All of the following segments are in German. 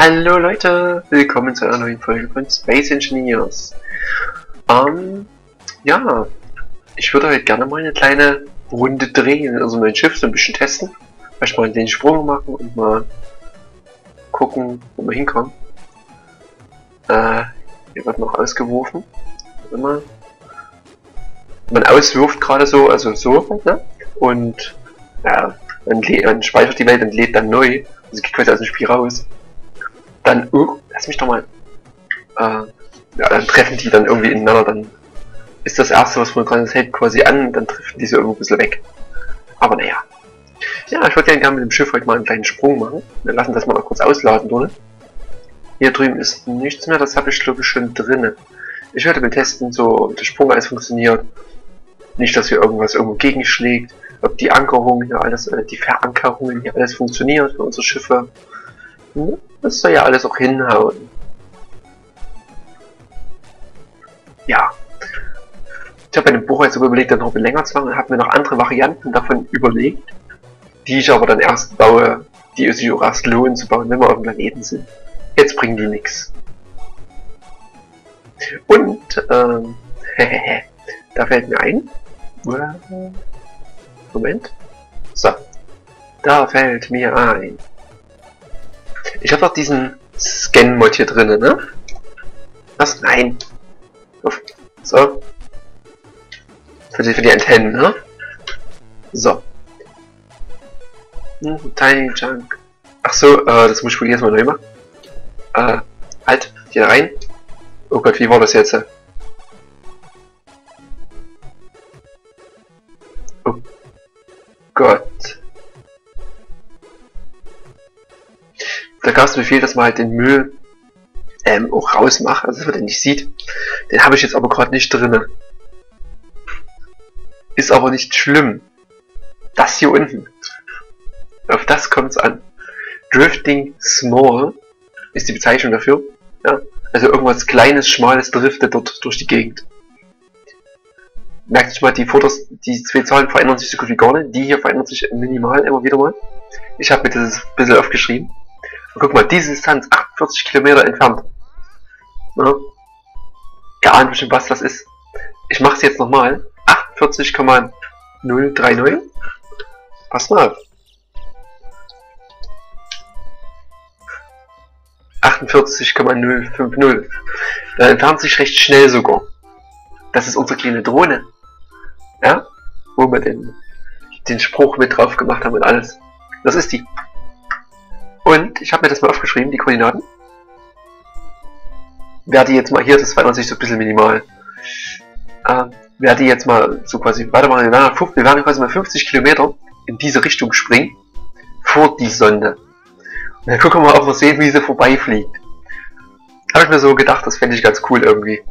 Hallo Leute, willkommen zu einer neuen Folge von Space Engineers. Ähm, ja, ich würde heute gerne mal eine kleine Runde drehen, also mein Schiff so ein bisschen testen. Vielleicht mal den Sprung machen und mal gucken, wo wir hinkommen. Äh, hier wird noch ausgeworfen. Immer. Man auswirft gerade so, also so, ne? Und ja, man, man speichert die Welt und lädt dann neu. Also geht quasi aus dem Spiel raus dann, uh, lass mich doch mal, äh, ja, dann treffen die dann irgendwie ineinander, dann ist das erste, was man ist, hält quasi an, dann treffen die so irgendwo ein bisschen weg. Aber naja. Ja, ich würde gerne mit dem Schiff heute mal einen kleinen Sprung machen. Wir lassen das mal noch kurz ausladen, oder? Hier drüben ist nichts mehr, das habe ich glaube ich schon drinne. Ich werde mal testen, so, ob der Sprung alles funktioniert. Nicht, dass hier irgendwas irgendwo gegenschlägt. Ob die Ankerungen hier alles, äh, die Verankerungen hier alles funktioniert für unsere Schiffe. Hm? Das soll ja alles auch hinhauen. Ja. Ich habe bei dem Buch jetzt überlegt, dann noch länger zu machen und habe mir noch andere Varianten davon überlegt, die ich aber dann erst baue, die es sich auch erst lohnen zu bauen, wenn wir auf dem Planeten sind. Jetzt bringen die nichts. Und, ähm, da fällt mir ein. Moment. So. Da fällt mir ein. Ich habe auch diesen Scan-Mod hier drin, ne? Was? Nein. So. Für die, für die Antennen, ne? So. Hm, Tiny Junk. Ach so, äh, das muss ich wohl jetzt mal neu machen. Äh, halt, hier rein. Oh Gott, wie war das jetzt? Oh Gott. Da gab es Befehl, dass man halt den Müll ähm, auch rausmacht, also dass man den nicht sieht. Den habe ich jetzt aber gerade nicht drin. Ist aber nicht schlimm. Das hier unten. Auf das kommt es an. Drifting Small ist die Bezeichnung dafür. Ja? Also irgendwas kleines, schmales driftet dort durch die Gegend. Merkt euch mal, die Fotos, die zwei Zahlen verändern sich so gut wie gar nicht. Die hier verändert sich minimal immer wieder mal. Ich habe mir das ein bisschen aufgeschrieben. Guck mal, diese Distanz 48 Kilometer entfernt. Ja. Ihr ahnt was das ist. Ich mache es jetzt nochmal. 48,039. Pass mal auf. 48,050. Da entfernt sich recht schnell sogar. Das ist unsere kleine Drohne. Ja? Wo wir den, den Spruch mit drauf gemacht haben und alles. Das ist die. Und ich habe mir das mal aufgeschrieben, die Koordinaten. Werde jetzt mal hier, das verändert sich so ein bisschen minimal. Ähm, werde jetzt mal so quasi, warte mal, wir werden, wir werden quasi mal 50 Kilometer in diese Richtung springen. Vor die Sonde. Und dann gucken wir mal, ob wir sehen, wie sie vorbeifliegt. Habe ich mir so gedacht, das fände ich ganz cool irgendwie.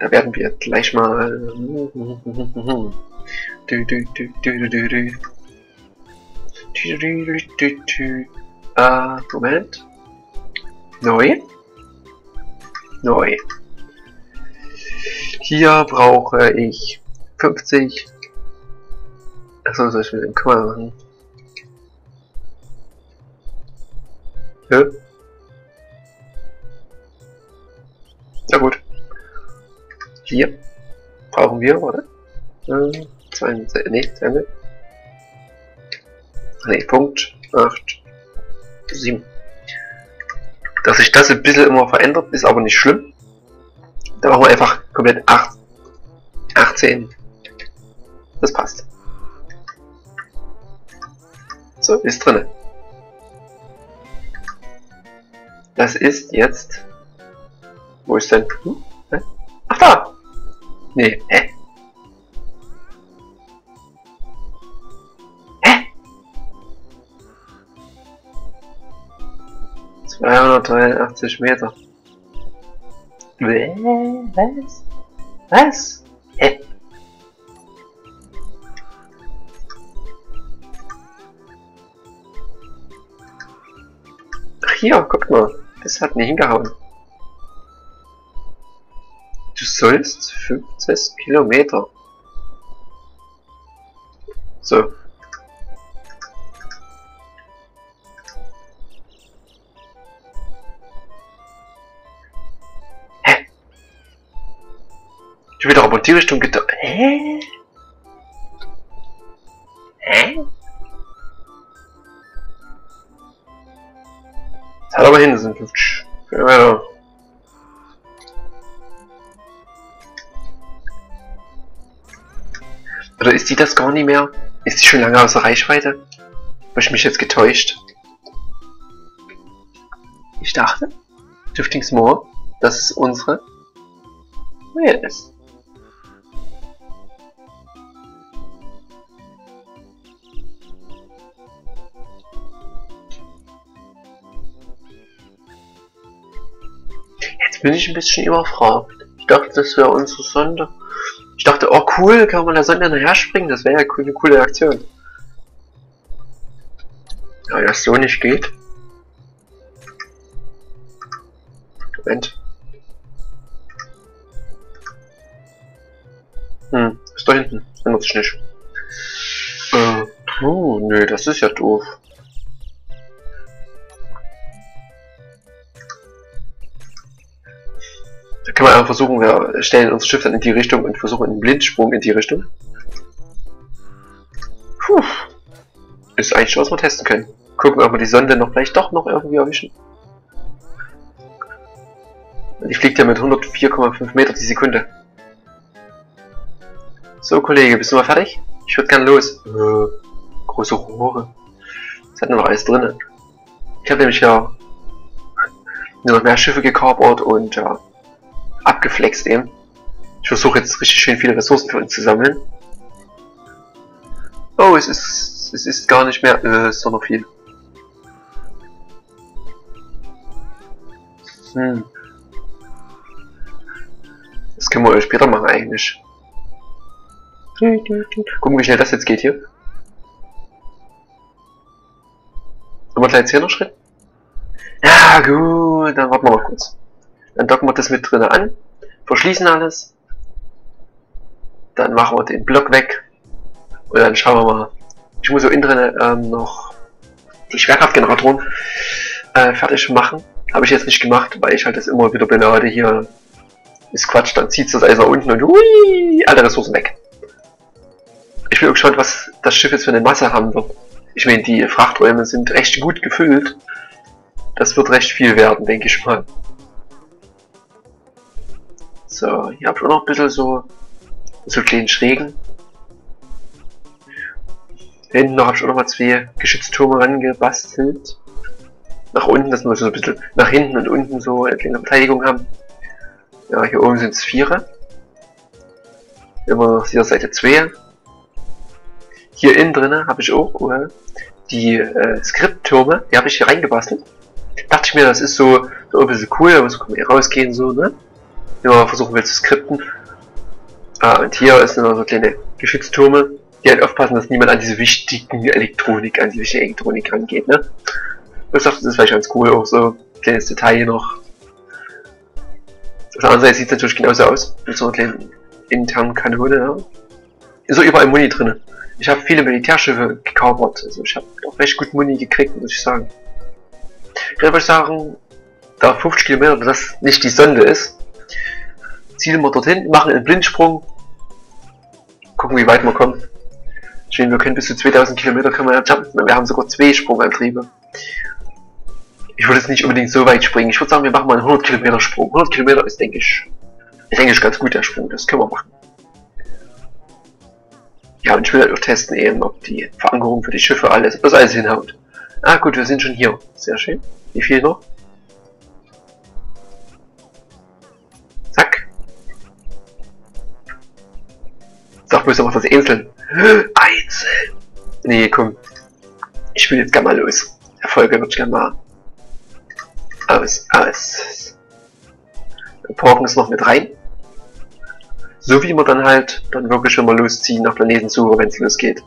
Da werden wir gleich mal... Äh, Moment. Neu. Neu. Hier brauche ich 50. Achso, soll ich mit dem Kammer machen? Hä? Na gut. Hier brauchen wir, oder? Ähm, 2, nee, 2, nee, Punkt 8, 7. Dass sich das ein bisschen immer verändert, ist aber nicht schlimm. Da machen wir einfach komplett 8, 18. Das passt. So, ist drin. Das ist jetzt... Wo ist denn... Hm? Ach da! Nee, hä? 283 Meter. Was? Was? Hä? Ach hier, guck mal. Das hat nicht hingehauen. Du sollst 50 Kilometer. So. Die Richtung gedacht. Hä? Hä? Das hat aber hin, sind 50. Ja. Oder ist die das gar nicht mehr? Ist die schon lange außer Reichweite? Habe ich mich jetzt getäuscht? Ich dachte, Drifting Small, das ist unsere neue ist. Jetzt bin ich ein bisschen überfragt. Ich dachte, das wäre unsere Sonde. Ich dachte, oh cool, kann man der Sonde nachher springen, das wäre ja eine coole Aktion. Ja, das so nicht geht. Moment. Hm, ist da hinten. Ändert sich nicht. Äh, puh, nö, das ist ja doof. Können wir einfach versuchen, wir stellen unser Schiff dann in die Richtung und versuchen einen Blindsprung in die Richtung. Puh. Ist eigentlich schon, was wir testen können. Gucken, ob wir die Sonde noch vielleicht doch noch irgendwie erwischen. Die fliegt ja mit 104,5 Meter die Sekunde. So, Kollege, bist du mal fertig? Ich würde gern los. Äh, große Rohre. Es hat noch alles drin. Ich habe nämlich ja nur noch mehr Schiffe gekapert und ja, abgeflext eben. Ich versuche jetzt richtig schön viele Ressourcen für uns zu sammeln. Oh, es ist, es ist gar nicht mehr, äh, doch noch viel. Hm. Das können wir später machen eigentlich. Gucken, wie schnell das jetzt geht hier. Nochmal hier noch Schritt. Ja, gut, dann warten wir mal kurz. Dann docken wir das mit drinnen an, verschließen alles. Dann machen wir den Block weg. Und dann schauen wir mal. Ich muss so innen drin ähm, noch die Schwerkraftgeneratoren äh, fertig machen. Habe ich jetzt nicht gemacht, weil ich halt das immer wieder benade hier ist Quatsch, dann zieht das Eis nach unten und hui, alle Ressourcen weg. Ich bin gespannt, was das Schiff jetzt für eine Masse haben wird. Ich meine, die Frachträume sind recht gut gefüllt. Das wird recht viel werden, denke ich mal. So, hier habt ihr noch ein bisschen so, so kleinen Schrägen. Hinten noch habe ich auch noch mal zwei Geschütztürme rangebastelt. Nach unten, dass wir so ein bisschen nach hinten und unten so eine kleine Verteidigung haben. Ja, hier oben sind es Vierer. Immer noch hier Seite 2. Hier innen drin habe ich auch uh, die äh, Skripttürme, die habe ich hier reingebastelt. Dachte ich mir, das ist so, so ein bisschen cool, da muss man hier rausgehen, so, ne? Immer versuchen wir zu skripten. Ah, und hier ist noch so kleine Geschütztürme, die halt aufpassen, dass niemand an diese wichtigen Elektronik, an die wichtige Elektronik rangeht, ne? Das ist vielleicht ganz cool, auch so ein kleines Detail hier noch auf der anderen Seite sieht es natürlich genauso aus. Mit so einer kleinen internen Kanone. Ja. Ist so überall Muni drin. Ich habe viele Militärschiffe gekapert. Also ich habe auch recht gut Muni gekriegt, muss ich sagen. Ich würde sagen, da 50 Kilometer das nicht die Sonde ist, zielen wir dorthin, machen einen Blindsprung, gucken wie weit wir kommen. Meine, wir können bis zu 2000 Kilometer können wir jumpen. Wir haben sogar zwei Sprungantriebe ich würde jetzt nicht unbedingt so weit springen. Ich würde sagen, wir machen mal einen 100 Kilometer Sprung. 100 Kilometer ist, denke ich, ist eigentlich ganz gut der Sprung. Das können wir machen. Ja, und ich will halt auch testen eben, ob die Verankerung für die Schiffe alles, das alles hinhaut. Ah gut, wir sind schon hier. Sehr schön. Wie viel noch? Bloß noch was Einzeln. Einzeln. Nee, komm. Ich will jetzt gerne mal los. Erfolge ich gerne mal aus, aus. Wir parken es noch mit rein. So wie wir dann halt dann wirklich schon mal losziehen nach Planetensuche, wenn es losgeht.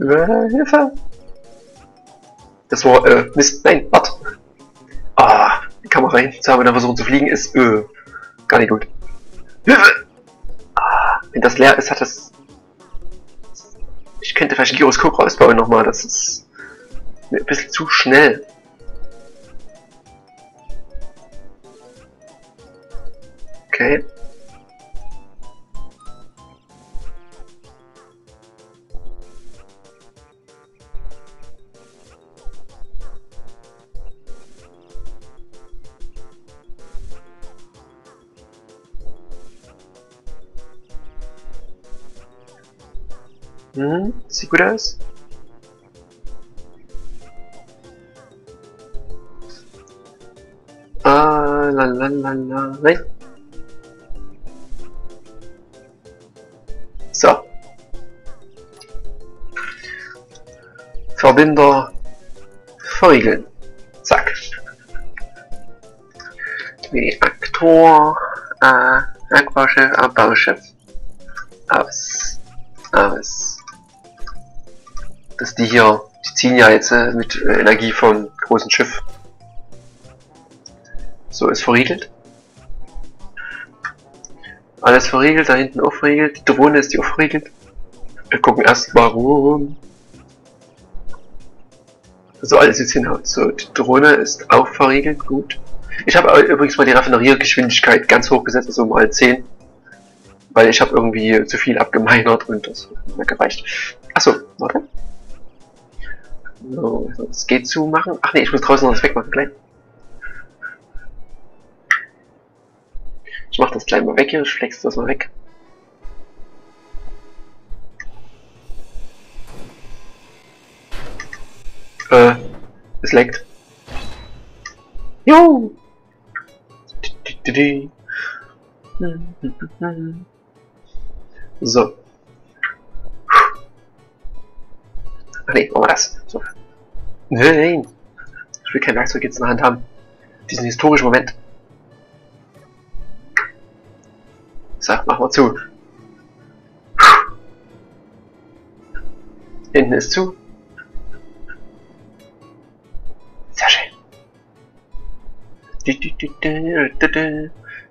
Äh, Hilfe! Das war, äh, Mist, nein, warte! Ah, Kamera hinten zu haben und dann versuchen zu fliegen, ist öh, gar nicht gut. Äh, ah, wenn das leer ist, hat das... Ich könnte vielleicht ein Gyroskop rausbauen nochmal, das ist mir ein bisschen zu schnell. Okay. Hm, sieht gut aus. Ah, la la la la. Nein. So. Verbinder verriegeln. Zack. Reaktor, äh, Aquaschiff, Abbauschiff. Aus. Aus. Hier, die ziehen ja jetzt äh, mit äh, Energie vom großen Schiff. So, ist verriegelt. Alles verriegelt, da hinten auch verriegelt. Die Drohne ist die auch verriegelt. Wir gucken erst warum. So, alles jetzt hinhaut. So, die Drohne ist auch verriegelt, gut. Ich habe übrigens mal die Raffineriergeschwindigkeit ganz hoch gesetzt, also mal 10. Weil ich habe irgendwie zu viel abgemeinert und das hat mir gereicht. Achso, warte. So, das geht zu machen. Ach nee, ich muss draußen noch das wegmachen, gleich. Ich mach das gleich mal weg hier, ich flex das mal weg. Äh, es leckt. Jo! So. Nee, machen wir das. So. Nein! Ich will kein Werkzeug jetzt in der Hand haben. Diesen historischen Moment. So, machen wir zu. Hinten ist zu. Sehr schön.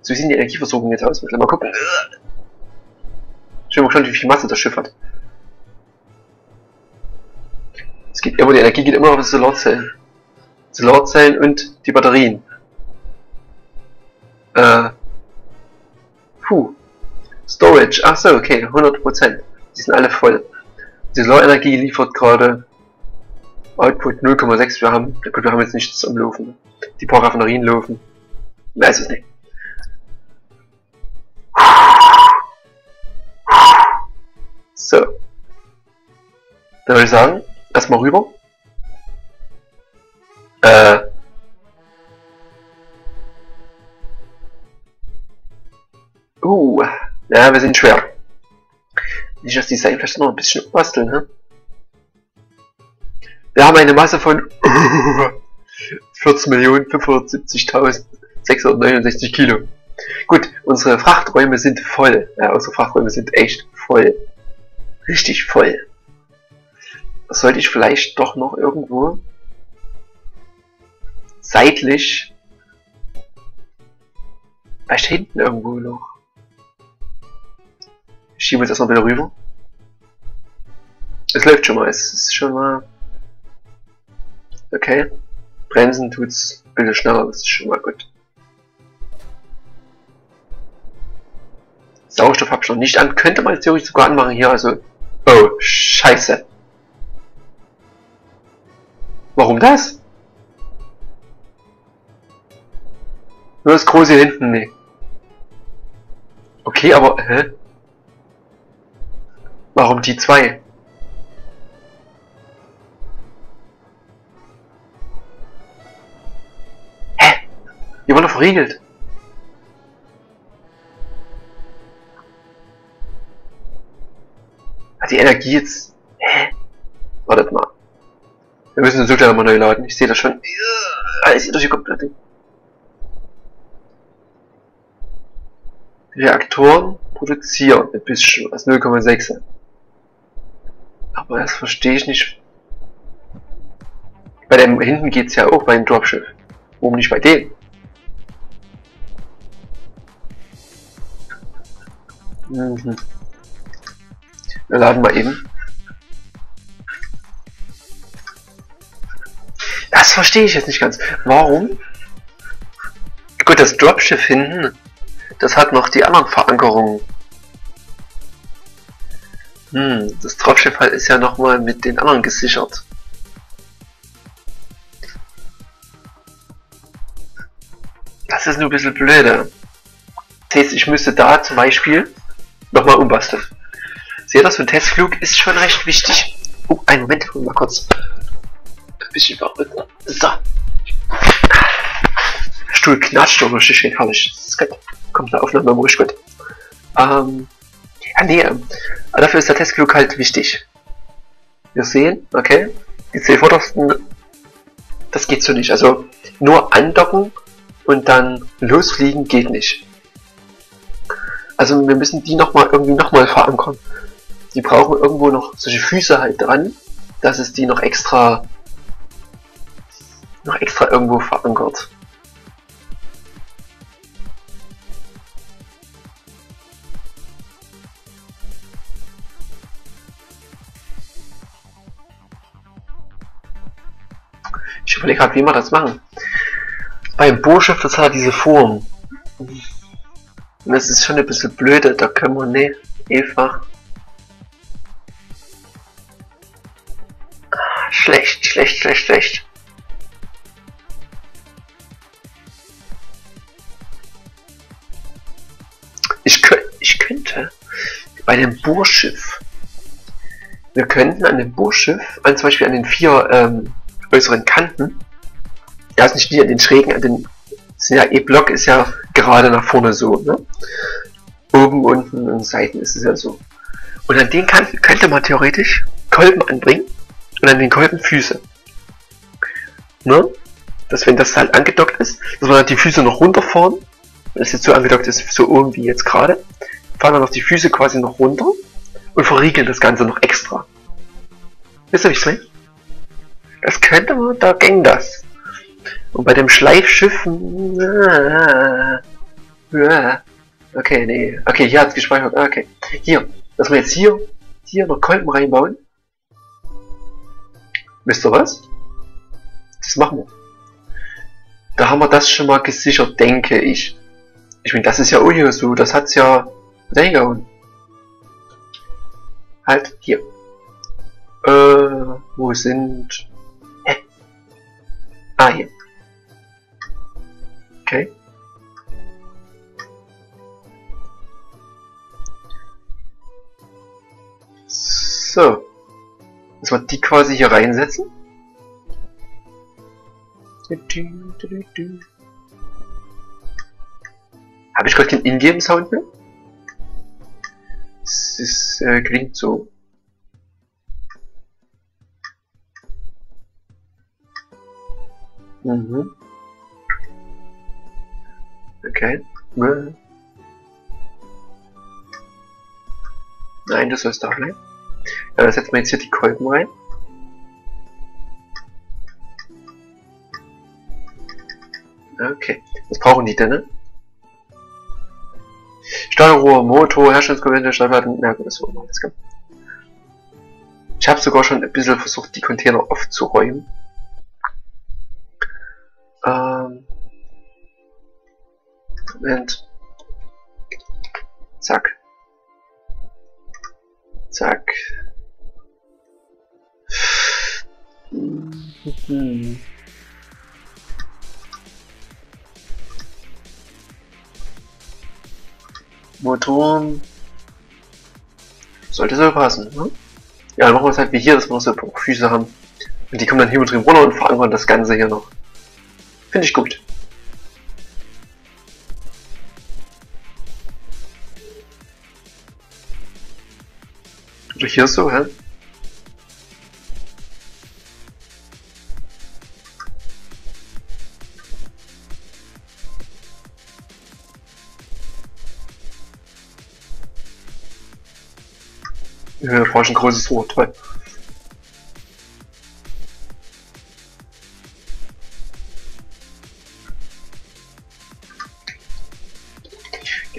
So sieht die Energieversorgung jetzt aus. Mal gucken. Gespannt, wie viel Masse das Schiff hat. Es geht immer, die Energie geht immer auf die Solarzellen. Solarzellen und die Batterien. Äh. Puh. Storage. Ach so, okay, 100%. Die sind alle voll. Die Solarenergie liefert gerade Output 0,6. Wir haben, gut, wir haben jetzt nichts am Laufen. Die paar Raffinerien laufen. Weiß es nicht. So. Dann würde ich sagen, erstmal rüber. Äh. Uh, ja, wir sind schwer. Nicht das Design vielleicht noch ein bisschen basteln, ne? Wir haben eine Masse von 14.570.669 Kilo. Gut, unsere Frachträume sind voll. Ja, unsere Frachträume sind echt voll. Richtig voll. Sollte ich vielleicht doch noch irgendwo seitlich vielleicht hinten irgendwo noch schieben wir jetzt erstmal wieder rüber. Es läuft schon mal, es ist schon mal okay. Bremsen tut's ein bisschen schneller, das ist schon mal gut. Sauerstoff habe ich noch nicht an. Könnte man theoretisch sogar anmachen hier, also... Oh, scheiße. Warum das? Nur das große hinten, nee. Okay, aber, hä? Warum die zwei? Hä? Die wurden doch verriegelt. Hat die Energie jetzt... Wir müssen den Zustand nochmal neu laden. Ich sehe das schon. Alles hier durch die komplette. Reaktoren produzieren ein bisschen was 0,6. Aber das verstehe ich nicht. Bei dem hinten geht es ja auch bei dem Dropschiff. Warum nicht bei dem? Mhm. Wir laden mal eben. Das verstehe ich jetzt nicht ganz. Warum? Gut, das Dropschiff hinten, Das hat noch die anderen Verankerungen. Hm, das Dropschiff halt ist ja nochmal mit den anderen gesichert. Das ist nur ein bisschen blöde. Das heißt, ich müsste da zum Beispiel nochmal umbasteln. Seht das, so ein Testflug ist schon recht wichtig. Oh, einen Moment, mal kurz. Bisschen warten. So. Stuhl knatscht aber richtig schön herrlich. Das ist gut. Kommt eine Aufnahme im gut. Ähm, ja, nee, ähm, dafür ist der Testflug halt wichtig. Wir sehen, okay, die zwei vordersten, das geht so nicht. Also nur andocken und dann losfliegen geht nicht. Also wir müssen die nochmal irgendwie nochmal verankern. Die brauchen irgendwo noch solche Füße halt dran, dass es die noch extra noch extra irgendwo verankert. Ich überlege gerade, wie wir das machen. Beim Bohrschiff, das hat diese Form. Und das ist schon ein bisschen blöde, da können wir nicht einfach. Ah, schlecht, schlecht, schlecht, schlecht. Ich, ich könnte bei dem Bohrschiff. Wir könnten an dem Bohrschiff, an zum Beispiel an den vier ähm, äußeren Kanten. Ja, ist nicht wie an den Schrägen, an den ja E-Block ist ja gerade nach vorne so, ne? Oben, unten und Seiten ist es ja so. Und an den Kanten könnte man theoretisch Kolben anbringen und an den Kolben Füße. Ne? Dass wenn das halt angedockt ist, dass man halt die Füße noch runterfahren. Es jetzt so angedockt ist, so oben wie jetzt gerade, fahren wir noch die Füße quasi noch runter und verriegeln das Ganze noch extra. Wisst ihr, wie ich meine? Das könnte man, da ging das. Und bei dem Schleifschiff. Äh, äh, okay, nee. Okay, hier hat es gespeichert. Ah, okay. Hier. Dass wir jetzt hier, hier noch Kolben reinbauen. Wisst ihr was? Das machen wir. Da haben wir das schon mal gesichert, denke ich. Ich meine, das ist ja hier so. Das hat's ja reingehauen. Halt, hier. Äh, wo sind Ah, hier. Okay. So. Dass wir die quasi hier reinsetzen. Habe ich gerade den Ingame-Sound mehr? Es ist, äh, klingt so. Mhm. Okay. Nein, das soll es doch nicht. Ja, da setzen wir jetzt hier die Kolben rein. Okay. Was brauchen die denn, ne? Steuerrohr, Motor, Herstellungskomponente, Steuerplatten, na gut, das wir alles können. Ich habe sogar schon ein bisschen versucht, die Container aufzuräumen. Ähm, Moment. Zack. Zack. Hm. Motoren. Sollte so passen, ne? Ja, dann machen wir es halt wie hier, dass wir so Füße haben. Und die kommen dann hier mit drin runter und verankern das Ganze hier noch. Finde ich gut. Oder hier so, hä? Ich ein großes Rohr, toll.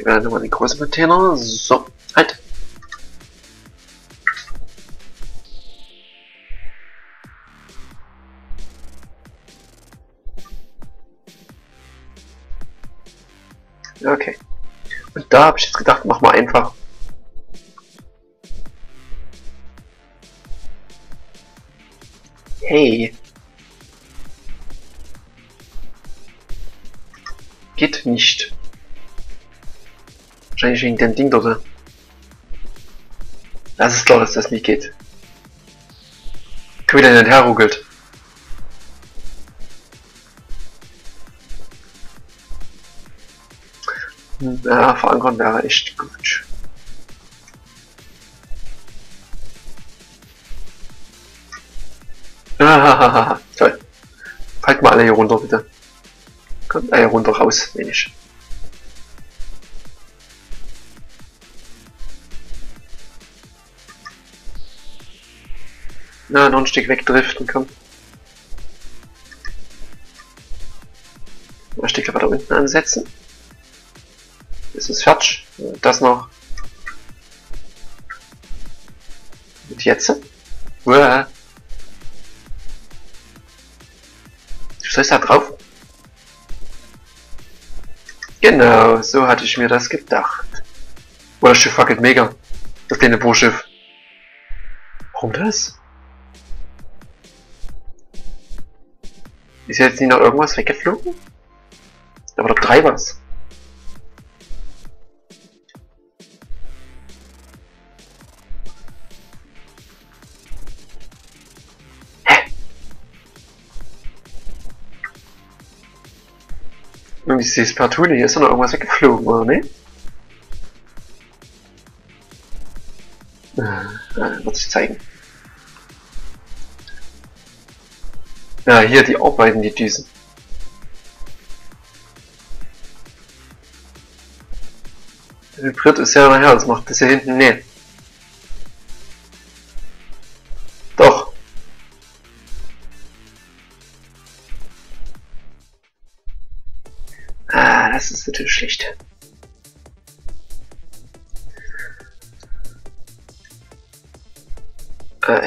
wir nochmal den großen Container. So, halt. Okay. Und da habe ich jetzt gedacht, mach mal einfach. Hey. Geht nicht. Wahrscheinlich wegen dem Ding dort. Das ist klar, dass das nicht geht. Guck, wie der nicht herruckelt. Ja, verankern wäre echt gut. Ah, toll. Halt mal alle hier runter, bitte. Kommt alle runter raus, wenig. Na, noch ein Stück wegdriften, komm. Ein Stück aber da unten ansetzen. Ist es fertig? Das noch. Und jetzt? Uah. Ich da drauf? Genau, so hatte ich mir das gedacht. Oh, das Schiff fackelt mega. Das kleine Bohrschiff. Warum das? Ist jetzt nicht noch irgendwas weggeflogen? Da war doch drei was. Und ich sehe es partout nicht. Ist da noch irgendwas weggeflogen, oder? Äh, wird sich zeigen. Ja, hier die arbeiten die Düsen. Der Hybrid ist ja nachher, das macht das hier hinten nicht.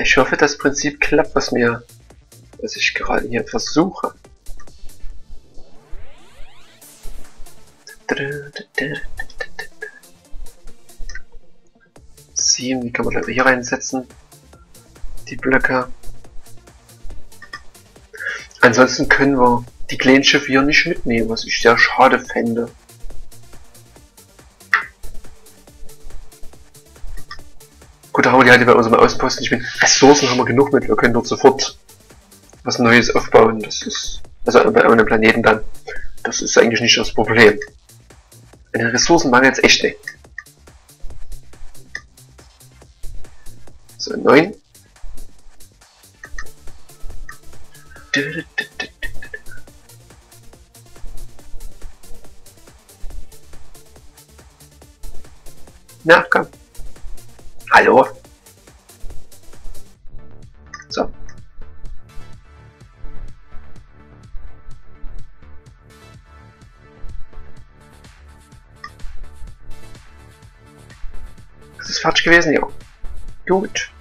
Ich hoffe, das Prinzip klappt, was mir was ich gerade hier versuche. Sieben, die kann man hier reinsetzen. Die Blöcke. Ansonsten können wir die kleinen hier nicht mitnehmen, was ich sehr schade fände. Bei unserem Außenposten. Ich bin Ressourcen haben wir genug mit. Wir können dort sofort was Neues aufbauen. Das ist, also bei einem Planeten dann. Das ist eigentlich nicht das Problem. An den Ressourcen mangelt es echt nicht. So, 9. Na, komm. Hallo? Falsch gewesen, ja. Gut.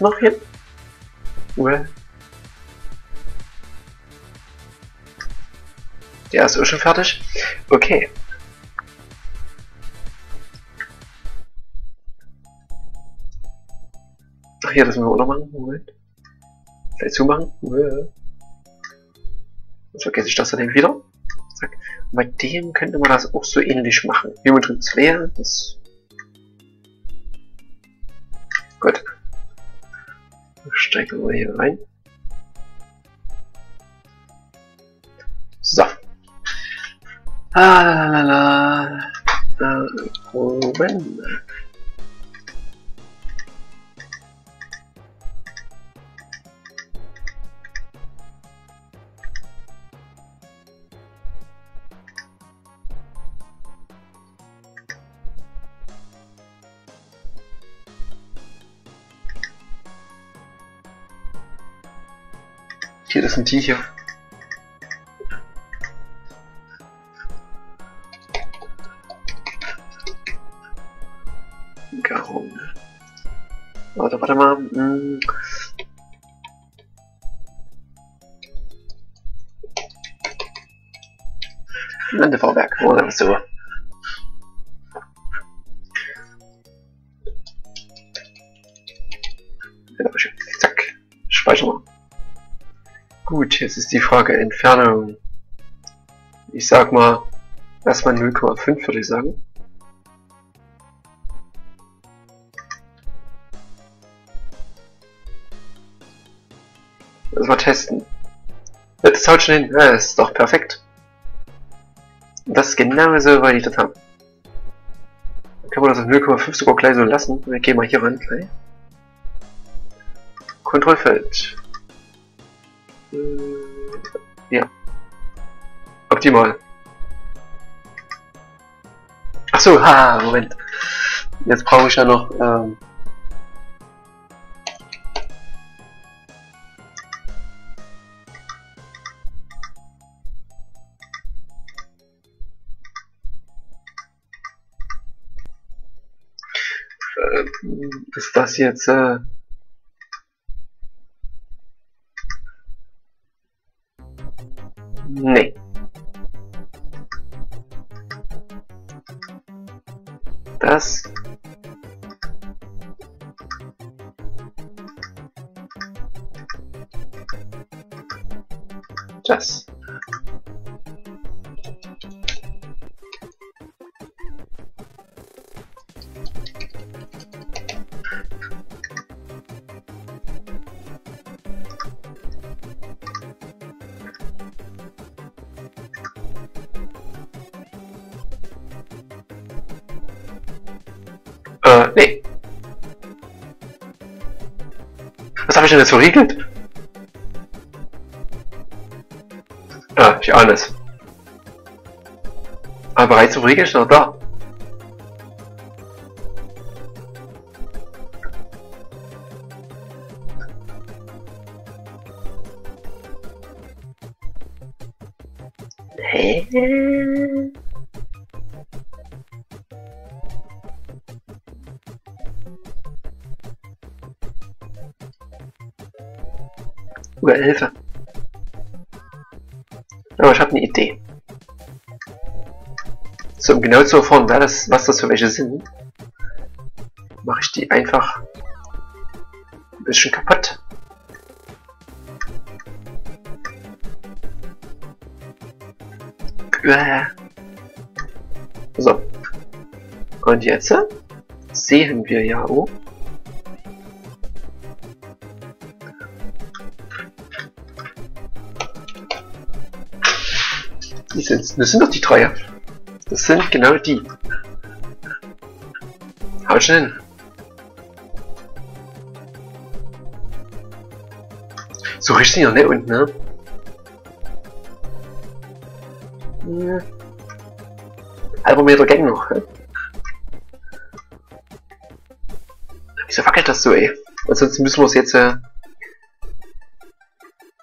Noch hin? Well. Der ist auch schon fertig. Okay. Ach hier, das müssen wir auch noch machen. Moment. Vielleicht zumachen. Jetzt vergesse ich das dann wieder. Zack. Bei dem könnte man das auch so ähnlich machen. Wie man drückt leer. Das Stecken wir hier rein. So. Ah, la, la, la. Äh, Moment. Hier, das Frage Entfernung. Ich sag mal erstmal 0,5 würde ich sagen. Das mal testen. Das haut schon hin. Ja, das ist doch perfekt. Das ist genauso, weil ich das habe. Kann man das auf 0,5 sogar gleich so lassen. Wir gehen mal hier ran gleich. Kontrollfeld. Äh, ja. Optimal. Achso, ha, Moment. Jetzt brauche ich ja noch ähm, ist das jetzt äh, Nee. Das das ich denn jetzt verriegelt? Ah, ich ahne es. Aber bereits zum Riegeln ist noch da. Genau zu erfahren, wer das, was das für welche sind, mache ich die einfach ein bisschen kaputt. So. Und jetzt sehen wir ja auch, Die sind, das sind doch die Dreier. Das sind genau die. Hau schon hin. So richtig noch nicht unten, ne? Ja. Halber Meter Gang noch. Wieso wackelt das so, ey? Ansonsten müssen wir es jetzt äh,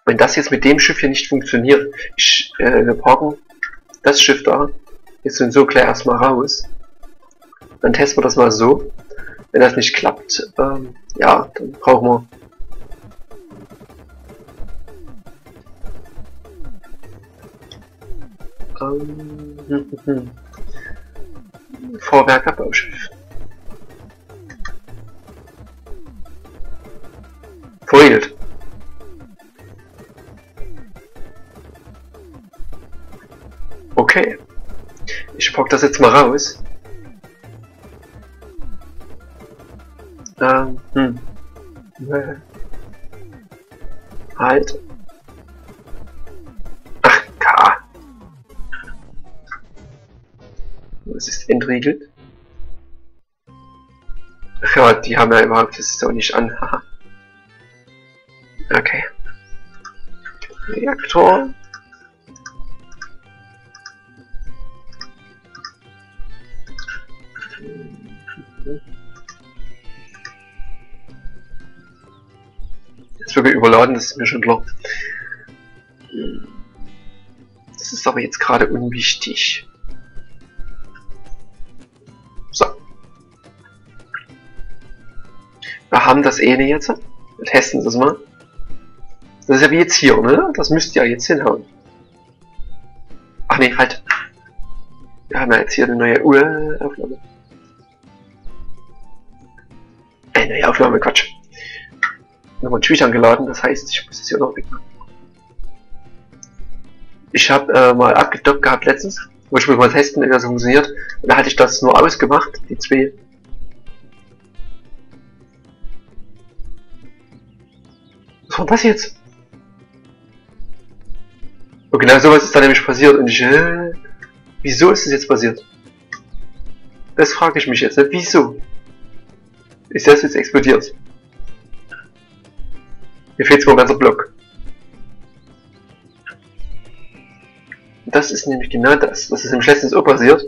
wenn das jetzt mit dem Schiff hier nicht funktioniert, ich, äh, wir parken das Schiff da, jetzt sind so gleich erstmal raus. Dann testen wir das mal so. Wenn das nicht klappt, ähm, ja, dann brauchen wir ähm, hm, hm, hm. Verriegelt. Okay. Pack das jetzt mal raus. Ähm, hm. Halt. Ach, K. Was ist entriegelt? Ach ja, die haben ja überhaupt das auch nicht an. okay. Reaktor. Sogar überladen, das ist mir schon klar. Das ist aber jetzt gerade unwichtig. So. Wir haben das eine jetzt. Wir testen das mal. Das ist ja wie jetzt hier, ne? Das müsste ja jetzt hinhauen. Ach nee, halt. Wir haben ja jetzt hier eine neue Uraufnahme. Eine neue Aufnahme, Quatsch. Nochmal ein Tweet angeladen, das heißt, ich muss es hier noch wegmachen. Ich habe äh, mal abgedockt gehabt letztens, wo ich mal testen, wie das funktioniert. Und da hatte ich das nur ausgemacht, die zwei. Was war das jetzt? Und genau sowas ist da nämlich passiert und ich, äh, wieso ist das jetzt passiert? Das frage ich mich jetzt, ne? wieso? Ist das jetzt explodiert? Mir fehlt zwar ein ganzer Block. Das ist nämlich genau das. Das ist im letzten so passiert.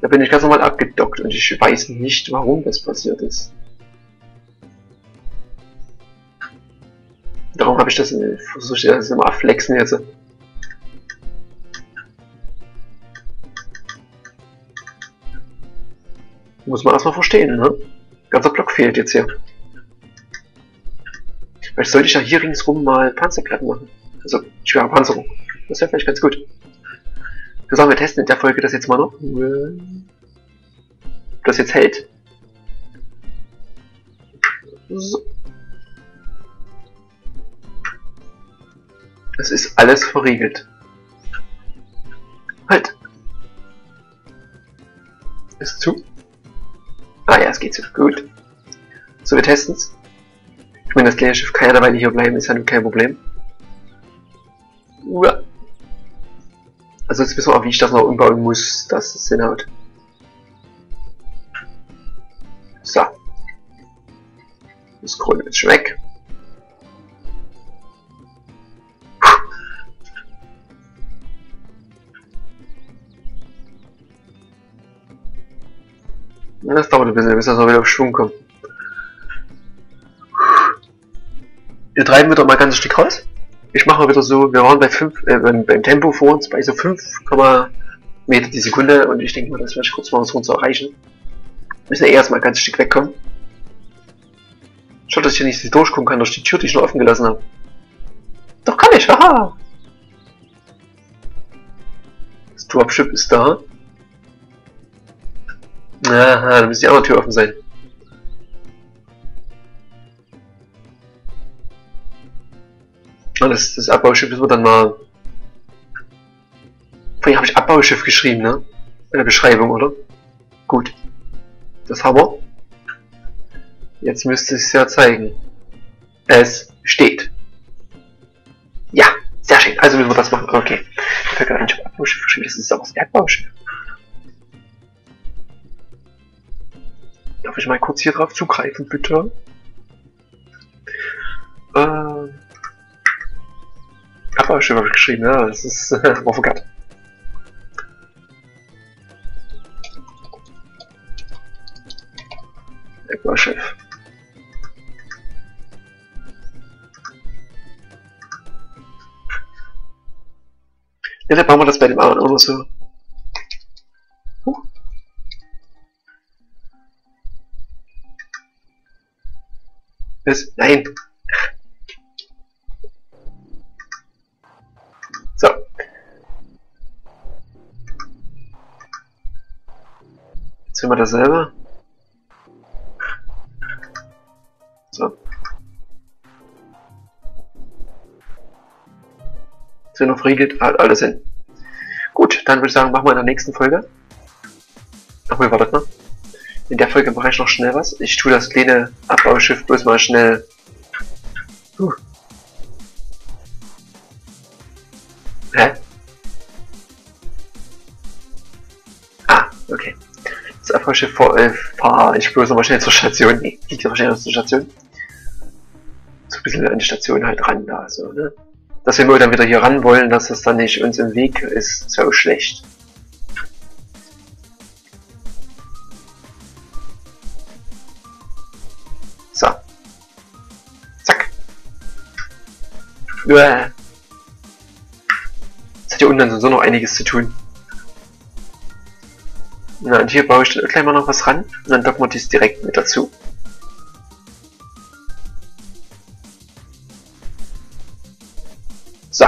Da bin ich ganz normal abgedockt und ich weiß nicht, warum das passiert ist. Darum habe ich das versucht, das immer flexen jetzt. Muss man erstmal verstehen, ne? Ganzer Block fehlt jetzt hier. Vielleicht sollte ich ja hier ringsrum mal Panzerplatten machen. Also schwere Panzerung. Das wäre vielleicht ganz gut. Wir sagen, wir testen in der Folge das jetzt mal noch. Ob das jetzt hält. So. Es ist alles verriegelt. Halt. Ist zu. Ah ja, es geht zu. Gut. So, wir testen es. Ich meine, das kleine Schiff kann ja dabei hier bleiben, ist ja kein Problem. Uah. Also jetzt wissen wir auch, wie ich das noch umbauen muss, dass es Sinn hat. So. Das Grün ist weg. Das dauert ein bisschen, bis das noch wieder auf Schwung kommt. Wir treiben wieder mal ein ganzes Stück raus. Ich mache mal wieder so, wir waren bei 5, äh, beim, Tempo vor uns bei so 5, Meter die Sekunde und ich denke mal, das werde ich kurz mal versuchen zu erreichen. Wir müssen ja erstmal ein ganzes Stück wegkommen. Schaut, dass ich hier nicht durchkommen kann durch die Tür, die ich noch offen gelassen habe. Doch kann ich, haha! Das Dropship ist da. Aha, da müsste die andere Tür offen sein. Das, das Abbauschiff das wird dann mal... Vorhin habe ich Abbauschiff geschrieben, ne? In der Beschreibung, oder? Gut. Das haben wir. Jetzt müsste es ja zeigen. Es steht. Ja, sehr schön. Also müssen wir das machen. Okay. Ich habe gerade ein Abbauschiff geschrieben. Das ist aber das Erdbauschiff. Darf ich mal kurz hier drauf zugreifen, bitte? Äh, Abbauschirm habe ich geschrieben, ja, das ist äh, Morphogat. Abbauchef. Ja, dann bauen wir das bei dem anderen noch so. Huh. Was? Nein! Wir dasselbe. So. Sind noch friegelt, halt alles hin. Gut, dann würde ich sagen, machen wir in der nächsten Folge. Ach, wir wartet mal. In der Folge mache ich noch schnell was. Ich tue das kleine Abbauschiff bloß mal schnell. Huh. Hä? Das Abbauschiff vor, äh, ich bloß nochmal schnell zur Station. Nee, liegt ja wahrscheinlich zur Station. So ein bisschen an die Station halt ran da, so, ne? Dass wir dann wieder hier ran wollen, dass das dann nicht uns im Weg ist, so schlecht. hat hier unten sowieso noch einiges zu tun. Na, und hier baue ich dann gleich mal noch was ran. Und dann docken wir dies direkt mit dazu. So.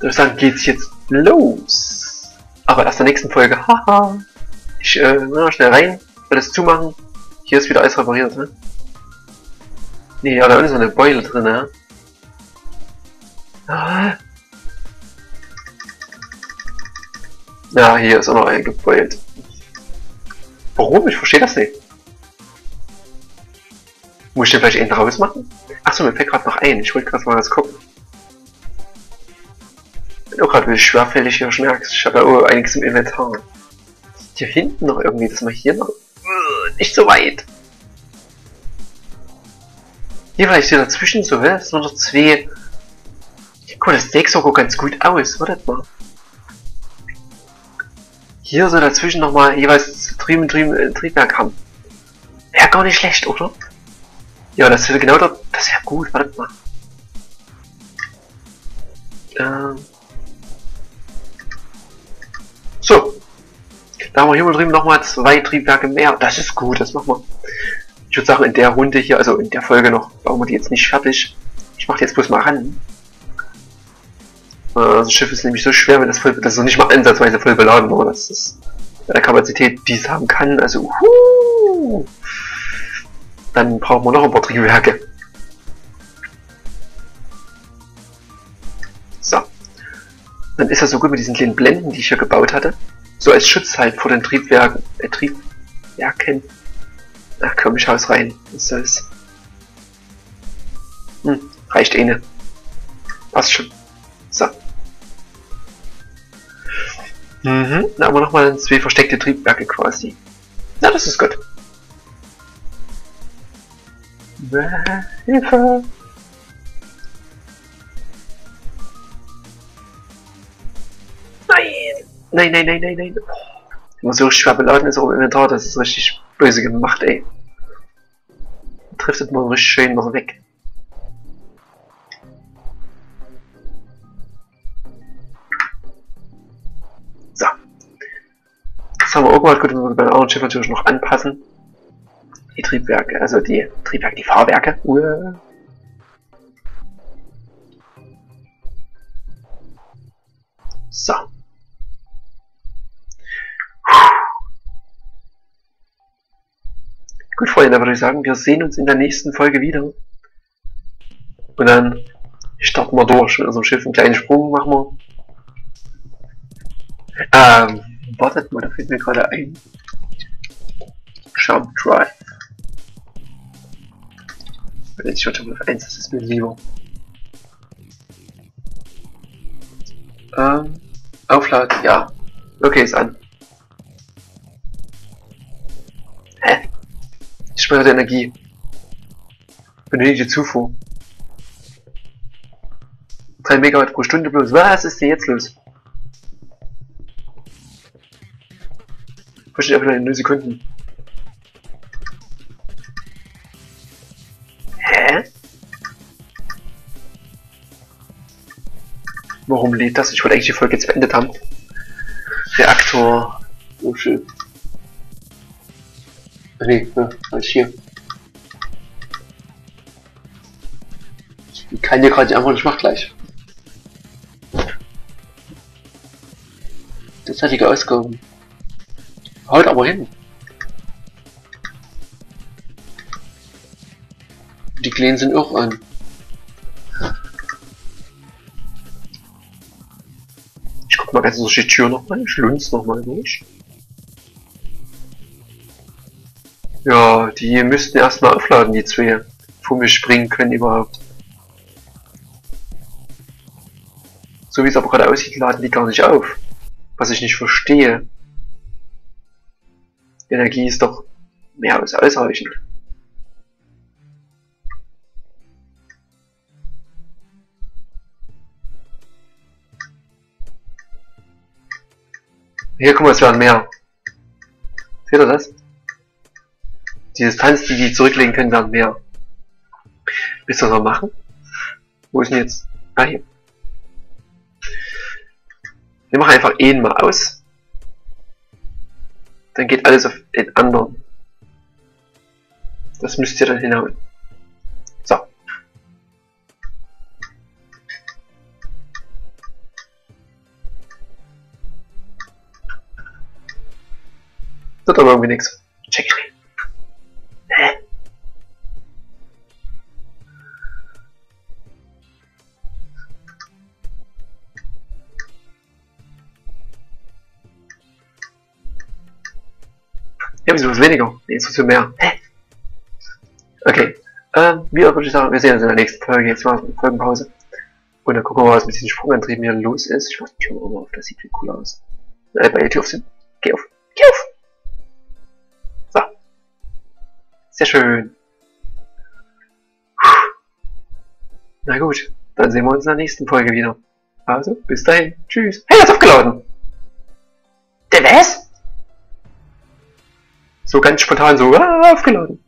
Dann geht's jetzt los. Aber erst in der nächsten Folge. Haha. ich äh, mal schnell rein, das zumachen. Hier ist wieder alles repariert, ne? Nee, ja, da ist so eine Beule drin, ne? Ah. Ja, hier ist auch noch eingebeult. Warum? Ich verstehe das nicht. Muss ich den vielleicht einen rausmachen? Achso, mir fällt gerade noch ein. Ich wollte gerade mal was gucken. Bin auch gerade schwerfällig hier merkst. Ich habe ja auch einiges im Inventar. Hier hinten noch irgendwie, dass man hier noch... Nicht so weit. Hier vielleicht hier dazwischen so, hä? Das sind noch zwei... Guck mal, das Deck sogar ganz gut aus. Wartet mal. Hier so dazwischen nochmal jeweils drüben, drüben äh, Triebwerk haben. Wäre gar nicht schlecht, oder? Ja, das wäre genau dort. Das wäre gut, wartet mal. Ähm. So. Da haben wir hier mal drüben nochmal zwei Triebwerke mehr. Das ist gut, das machen wir. Ich würde sagen, in der Runde hier, also in der Folge noch, bauen wir die jetzt nicht fertig. Ich mache jetzt bloß mal ran. Äh, das Schiff ist nämlich so schwer, wenn das voll, das ist noch nicht mal ansatzweise voll beladen, aber das ist bei der Kapazität, die es haben kann, also uh, dann brauchen wir noch ein paar Triebwerke. So. Dann ist das so gut mit diesen kleinen Blenden, die ich hier gebaut hatte. So als Schutz halt vor den Triebwerken, äh, Triebwerken. Ach komm, ich hau's rein. Was soll's? Hm, reicht eh ne. Passt schon. So. Mhm, da haben wir nochmal zwei versteckte Triebwerke quasi. Na, das ist gut. Hilfe! Nein! Nein, nein, nein, nein, nein. Immer so schwer beladen ist auch im Inventar, das ist richtig böse gemacht, ey. Driftet man richtig schön noch weg. So. Das haben wir auch mal gut, wir bei anderen Schiff natürlich noch anpassen. Die Triebwerke, also die Triebwerke, die Fahrwerke. Uah. So. Gut, Freunde, dann würde ich sagen, wir sehen uns in der nächsten Folge wieder. Und dann starten wir durch mit unserem Schiff. Einen kleinen Sprung machen wir. Ähm, wartet mal, da fällt mir gerade ein. Jump Drive. Jetzt schon auf 1, das ist mir lieber. Ähm, aufladen, ja. Okay, ist an. Speicher der Energie. Benötigte Zufuhr. 3 Megawatt pro Stunde bloß. Was ist denn jetzt los? Verstehe einfach in 0 Sekunden. Hä? Warum lädt das? Ich wollte eigentlich die Folge jetzt beendet haben. Reaktor. Oh schön. Ja, als hier. Ich kann dir gerade einfach nicht mach gleich. Das hat die Ausgaben. Haut aber hin. Die Kleinen sind auch an. Ich guck mal ganz durch die Tür nochmal, ich lunz nochmal durch. Ja, die müssten erstmal aufladen, die zwei. Bevor wir springen können überhaupt. So wie es aber gerade aussieht, laden die gar nicht auf. Was ich nicht verstehe. Energie ist doch mehr als ausreichend. Hier, guck mal, es werden mehr. Seht ihr das? Die Distanz, die die zurücklegen können, dann mehr. Willst du das noch machen? Wo ist denn jetzt? Ah, hier. Wir machen einfach ihn mal aus. Dann geht alles auf den anderen. Das müsst ihr dann hinhauen. So. Wird aber irgendwie nichts. Check? Ja, wieso ist weniger? Nee, ist viel mehr. Hä? Okay. Ähm, wie würde ich sagen, wir sehen uns in der nächsten Folge. Jetzt mal eine Folgenpause. Und dann gucken wir mal, was mit diesen Sprungantrieben hier los ist. Ich weiß nicht, ob auf, das sieht wie cool aus. Äh, bei auf sind. Geh auf. Geh auf! Sehr schön. Na gut, dann sehen wir uns in der nächsten Folge wieder. Also, bis dahin. Tschüss. Hey, ist aufgeladen! Der was? So ganz spontan so, ah, aufgeladen.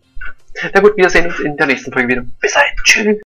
Na gut, wir sehen uns in der nächsten Folge wieder. Bis dahin. Tschüss.